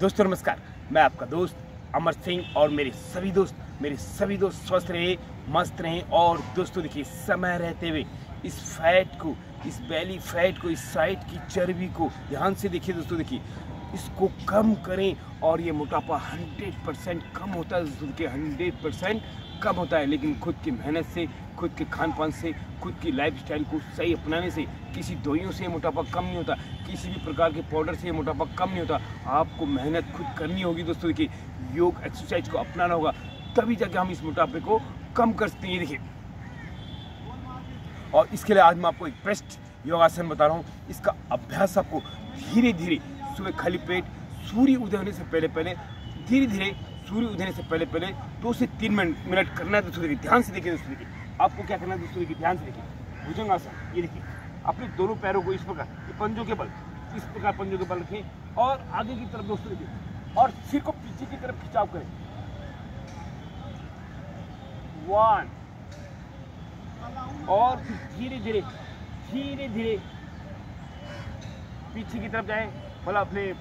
दोस्तों, नमस्कार। मैं आपका दोस्त अमर सिंह और मेरे सभी दोस्त, मेरे सभी दोस्त स्वस्थ रहे, मस्त रहे और दोस्तों, देखिए, समय रहते हुए इस फैट को, इस बैली फैट को, इस साइड की चर्बी को ध्यान से देखिए दोस्तों, देखिए, इसको कम करें और ये मोटापा 100 परसेंट कम होता है दोस्तों, देखिए 100 परसेंट कम होता है, लेकिन खुद की मेहनत से, खुद के खान पान से, खुद की लाइफ स्टाइल को सही अपनाने से किसी दवाइयों से मोटापा कम नहीं होता, किसी भी प्रकार के पाउडर से मोटापा कम नहीं होता। आपको मेहनत खुद करनी होगी दोस्तों, देखिए, योग एक्सरसाइज को अपनाना होगा, तभी जाके हम इस मोटापे को कम कर सकते हैं देखिए। और इसके लिए आज मैं आपको एक बेस्ट योगासन बता रहा हूँ, इसका अभ्यास आपको धीरे धीरे सुबह खाली पेट, सूर्य उदय होने से पहले पहले धीरे धीरे सूर्य उदय से पहले पहले दो से तीन मिनट मिनट करना है दोस्तों देखिए ध्यान से देखिए दोस्तों देखिए आपको क्या करना है दोस्तों देखिए ध्यान से देखिए भुजंगासन ये देखिए। अपने दोनों पैरों को इस प्रकार पंजों के बल, इस प्रकार पंजों के बल रखें और आगे की तरफ़ दोस्तों देखिए। और सिर को पीछे की तरफ़ खिंचाव करें। वन और फिर धीरे धीरे धीरे धीरे पीछे की तरफ़ जाएँ। मतलब अपने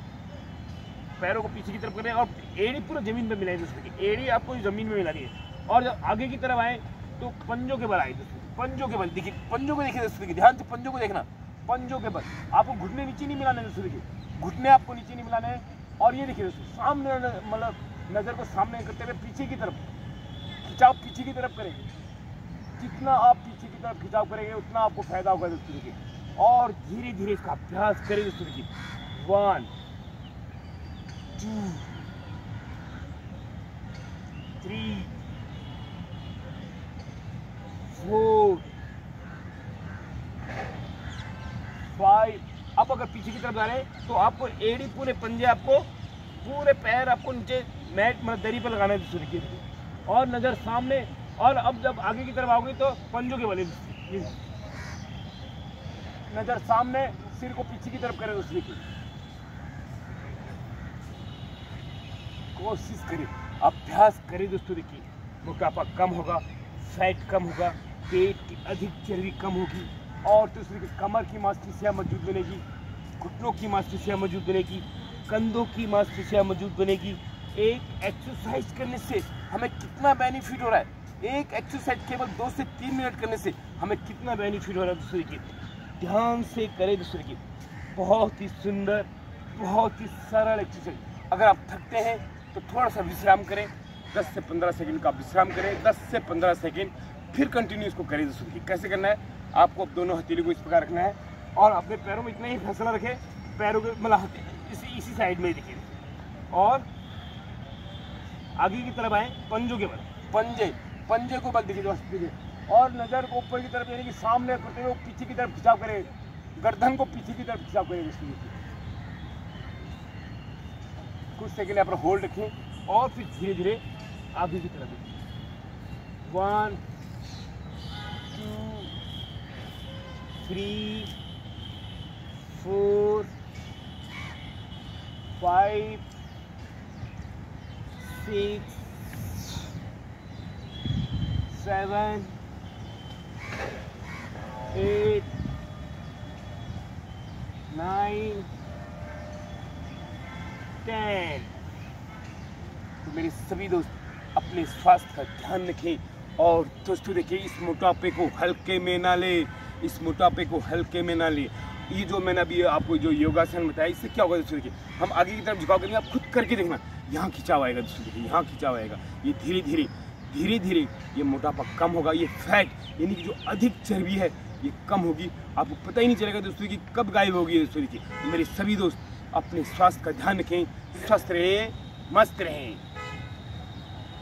पैरों को पीछे की तरफ़ करें और एड़ी पूरा ज़मीन पे मिलाएँ दोस्तों की। एड़ी आपको ज़मीन में मिलानी है। और जब आगे की तरफ़ आए तो पंजों के बल आए दोस्तों पंजों के बल, देखिए, पंजों को देखिए दोस्तों देखिए ध्यान से पंजों को देखना। पंजों के बल। आपको घुटने नीचे नहीं मिलाने दोस्तों देखिए घुटने आपको नीचे नहीं मिलाने हैं। और ये देखिए दोस्तों, सामने मतलब नज़र को सामने करते हुए पीछे की तरफ़। खिंचाव पीछे की तरफ़ करेंगे। जितना आप पीछे की तरफ़ खिंचाव करेंगे, उतना आपको फ़ायदा होगा दोस्तों देखिए और धीरे धीरे इसका अभ्यास करें दोस्तों देखिए one two three four five आप अगर पीछे की तरफ़ जा रहे हैं तो आपको एड़ी पूरे पंजे आपको, पूरे पैर आपको नीचे मैट मतलब दरी पर लगाना है दोस्तों देखिए। और नज़र सामने, और अब जब आगे की तरफ़ आओगे तो पंजों के बले नज़र सामने, सिर को पीछे की तरफ़ करें दोस्तों देखिए कोशिश करें, अभ्यास करें दोस्तों देखिए मोटापा कम होगा फैट कम होगा, पेट की अधिक चर्बी कम होगी, और दूसरे की कमर की मांसपेशियाँ मौजूद बनेगी, घुटनों की मांसपेशियाँ मौजूद बनेगी, कंधों की मांसपेशियाँ मौजूद बनेगी। एक एक्सरसाइज करने से हमें कितना बेनिफिट हो रहा है? एक एक्सरसाइज केवल दो से तीन मिनट करने से हमें कितना बेनिफिट हो रहा है दूसरे की ध्यान से करें दूसरे की बहुत ही सुंदर, बहुत ही सरल एक्सरसाइज अगर आप थकते हैं तो थोड़ा सा विश्राम करें 10 से 15 सेकंड का विश्राम करें 10 से 15 सेकंड फिर कंटिन्यू इसको करें दोस्तों। की कैसे करना है? आपको अब दोनों हथेली को इस प्रकार रखना है और अपने पैरों में इतना ही फैसला रखें, पैरों के मतलब इसी इसी साइड में देखिए। और आगे की तरफ़ आए, पंजों के बल। पंजे पंजे को बल दिखे देखिए। और नज़र को ऊपर की तरफ़ यानी कि सामने करते हुए पीछे की तरफ़ खिंचाव करें। गर्दन को पीछे की तरफ़ खिंचाव करें कुछ सेकंड यहाँ पर होल्ड रखें और फिर धीरे धीरे आगे की तरफ़ देखिए one two three four five six, seven, eight, nine, मेरे सभी दोस्त अपने स्वास्थ्य का ध्यान रखें और दोस्तों देखिए इस मोटापे को हल्के में ना ले, इस मोटापे को हल्के में ना ले। ये जो मैंने अभी आपको जो योगासन बताया, इससे क्या होगा दोस्तों देखिए हम आगे की तरफ़ झुकाव करेंगे, आप खुद करके देखना। यहाँ खिंचाव आएगा दोस्तों देखिए यहाँ खिंचाव आएगा। ये धीरे धीरे धीरे धीरे ये मोटापा कम होगा, ये फैट यानी कि जो अधिक चर्बी है, ये कम होगी। आपको पता ही नहीं चलेगा दोस्तों कि कब गायब होगी दोस्तों देखिए मेरे सभी दोस्त अपने स्वास्थ्य का ध्यान रखें, स्वस्थ रहें, मस्त रहें।